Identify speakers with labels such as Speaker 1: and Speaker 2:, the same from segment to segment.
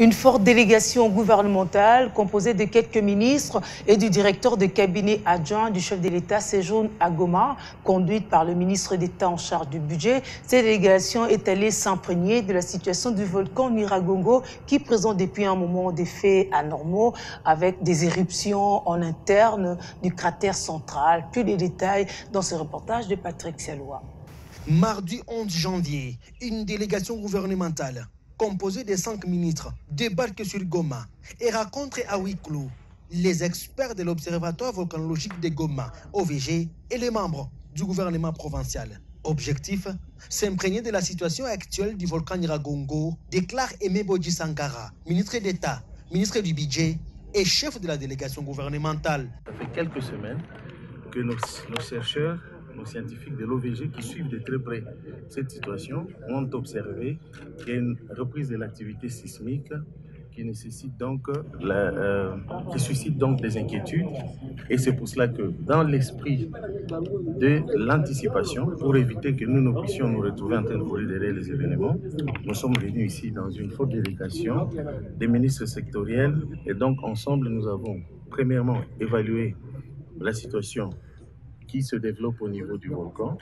Speaker 1: Une forte délégation gouvernementale composée de quelques ministres et du directeur de cabinet adjoint du chef de l'État séjourne à Goma, conduite par le ministre d'État en charge du budget. Cette délégation est allée s'imprégner de la situation du volcan Niragongo qui présente depuis un moment des faits anormaux avec des éruptions en interne du cratère central. Plus de détails dans ce reportage de Patrick Salois.
Speaker 2: Mardi 11 janvier, une délégation gouvernementale composé de cinq ministres, débarque sur Goma et rencontre à huis clos les experts de l'Observatoire volcanologique de Goma, OVG, et les membres du gouvernement provincial. Objectif s'imprégner de la situation actuelle du volcan Niragongo, déclare Aimé Bodji Sankara, ministre d'État, ministre du Budget et chef de la délégation gouvernementale.
Speaker 3: Ça fait quelques semaines que nos chercheurs scientifiques de l'OVG qui suivent de très près cette situation ont observé qu'il y a une reprise de l'activité sismique qui nécessite donc euh, qui suscite donc des inquiétudes. Et c'est pour cela que dans l'esprit de l'anticipation pour éviter que nous nous puissions nous retrouver en train de voler derrière les événements nous sommes venus ici dans une forte délégation des ministres sectoriels. Et donc ensemble nous avons premièrement évalué la situation qui se développe au niveau du volcan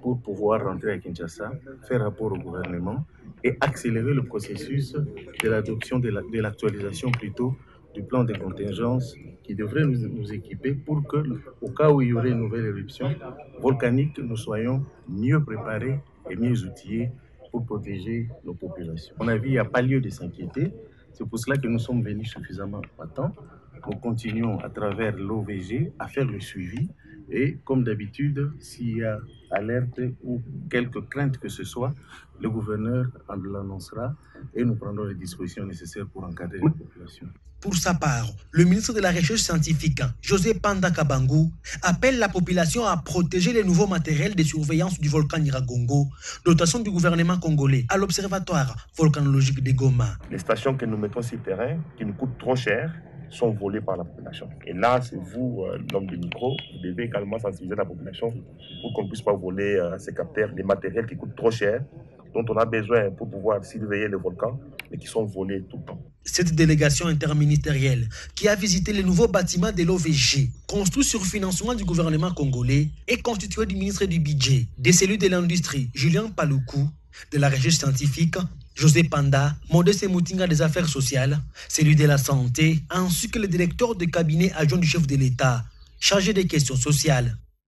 Speaker 3: pour pouvoir rentrer à Kinshasa, faire rapport au gouvernement et accélérer le processus de l'adoption de l'actualisation la, plutôt du plan de contingence qui devrait nous, nous, équiper pour que, au cas où il y aurait une nouvelle éruption volcanique, nous soyons mieux préparés et mieux outillés pour protéger nos populations. À mon avis, il n'y a pas lieu de s'inquiéter. C'est pour cela que nous sommes venus suffisamment à temps. Nous continuons à travers l'OVG à faire le suivi et comme d'habitude, s'il y a alerte ou quelque crainte que ce soit, le gouverneur en l'annoncera et nous prendrons les dispositions nécessaires pour encadrer la population.
Speaker 2: Pour sa part, le ministre de la Recherche scientifique, José Panda Kabangu, appelle la population à protéger les nouveaux matériels de surveillance du volcan Niragongo, dotation du gouvernement congolais à l'Observatoire volcanologique de Goma.
Speaker 4: Les stations que nous mettons sur terrain, qui nous coûtent trop cher, sont volés par la population. Et là, c'est vous, euh, l'homme de micro, vous devez également sensibiliser la population pour qu'on ne puisse pas voler euh, ces capteurs, des matériels qui coûtent trop cher, dont on a besoin pour pouvoir surveiller le volcan, mais qui sont volés tout le temps.
Speaker 2: Cette délégation interministérielle qui a visité les nouveaux bâtiments de l'OVG, construits sur financement du gouvernement congolais, est constituée du ministre du Budget, des cellules de l'industrie, Julien Paloukou, de la recherche scientifique, José Panda, Modeste Moutinga des affaires sociales, celui de la santé, ainsi que le directeur de cabinet adjoint du chef de l'État, chargé des questions sociales.